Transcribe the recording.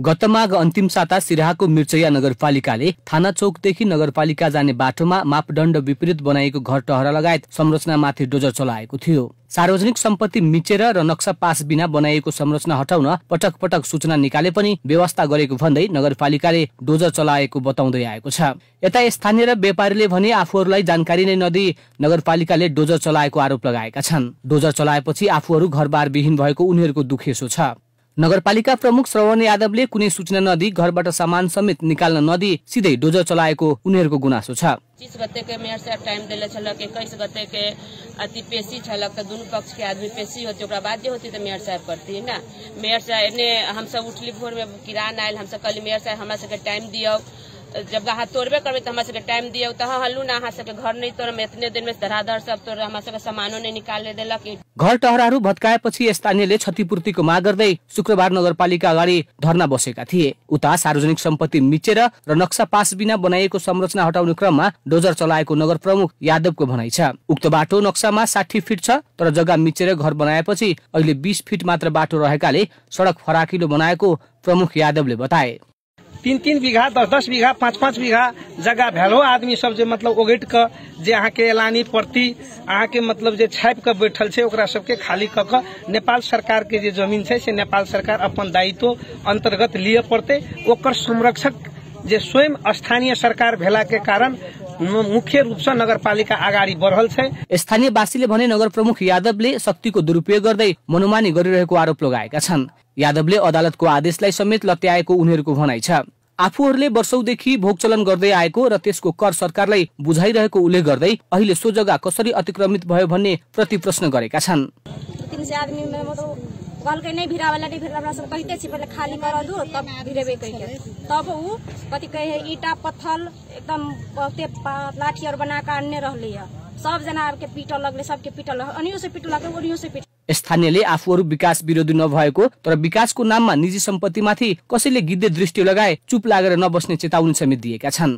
गत माघ अन्तिम साता सिराहाको मिर्चैया नगरपालिकाले थाना चौकदेखि नगरपालिका जाने बाटोमा मापदण्ड विपरीत बनाइएको घर टहरा लगायत संरचनामाथि डोजर चलाएको थियो। सार्वजनिक सम्पत्ति मिचेर र नक्सा पास बिना बनाइएको संरचना हटाउन पटक पटक सूचना निकाले पनि व्यवस्था गरेको भन्दै नगरपालिकाले डोजर चलाएको बताउँदै आएको छ। यता स्थानीय र व्यापारीले भने आफूहरूलाई जानकारी नै नदिई नगरपालिकाले डोजर चलाएको आरोप लगाएका छन्। डोजर चलाएपछि आफूहरू घरबार विहीन भएको उनीहरूको दुखेसो छ। नगरपालिका प्रमुख श्रवण यादवले कुनै सूचना नदिई घरबाट सामान समेत निकाल्न नदिई सिधै डोजर चलाएको उनीहरूको गुनासो छ। पच्चीस गते के मेयर साहब टाइम दिले छलक इक्कीस गते के अति पेशी छलक तो दोनों पक्ष के आदमी पेशी होती ओकरा जे होती तो मेयर साहब करती ना? मेयर साहब ने हम सब उठली भोर में किरान आयल हम सब कहली मेयर साहब हमरा सबके टाइम दियो। जब अहाँ तोड़बे करबे तो हमरा सबके टाइम दियो। तो हाँ हल्लू ना अहाँ सबके घर नहीं तोड़ इतने दिन में धराधर सब तोड़ हमरा सबके सामानो नहीं निकाले देलक। घर टहराहरू भत्काएपछि स्थानीयले क्षतिपूर्तिको माग गर्दै शुक्रबार नगरपालिका अगाडि धरना बसेका थिए। उता सार्वजनिक सम्पत्ति मिचेर र नक्सा पास बिना बनाइएको संरचना हटाउने क्रममा डोजर चलाएको नगर प्रमुख यादवको भनाइ छ। उक्त बाटो नक्सामा साठी फिट छ तर जग्गा मिचेर घर बनाएपछि अहिले बिस फिट मात्र बाटो रहेकाले सडक फराकिलो बनाएको प्रमुख यादवले बताए। तीन तीन बीघा दस दस बीघा पाँच पाँच बीघा जगह भेलो आदमी सब जे मतलब ओगट के जे अहाँ के एलानी प्रति अहाँ के मतलब जे छापि के बैठल छै ओकरा सबके खाली क के नेपाल सरकार के जे जमीन छै से नेपाल सरकार अपन दायित्व अंतर्गत लिए पड़ते। ओकर संरक्षक जे स्वयं स्थानीय सरकार भेला के कारण मुख्य रूप से नगरपालिका अगाडि बढ़ल छै। स्थानीयवासीले भने नगर प्रमुख यादवले शक्तिको दुरुपयोग गर्दै मनोमानी गरिरहेको आरोप लगाएका छन्। यादवले अदालतको आदेशलाई समेत लत्याएको उनीहरूको भनाइ छ। आफूहरूले वर्षौदेखि भोग चलन गर्दै आएको र त्यसको कर सरकारलाई बुझाइरहेको उल्लेख गर्दै अहिले सो जग्गा कसरी अतिक्रमित भयो भन्ने प्रति प्रश्न गरेका छन्। कहलकै नहीं भिड़ा वाला नहीं भिड़ा हमरा सब कहते छी। पहले खाली कर दू तब भिड़ेबे कह के तब उ कथी कहे ईटा पत्थर एकदम बहुते लाठी और बना के रहले सब जना के पीटल लगले सबके पीटल अनियो से पीटल लगे ओनियो से पीटल स्थानीयले आफूहरू विकास विरोधी नभएको तर विकासको नाममा निजी सम्पत्तिमाथि कसैले गिद्धे दृष्टि लगाए चुप लागेर नबस्ने चेतावनी समेत दिएका छन्।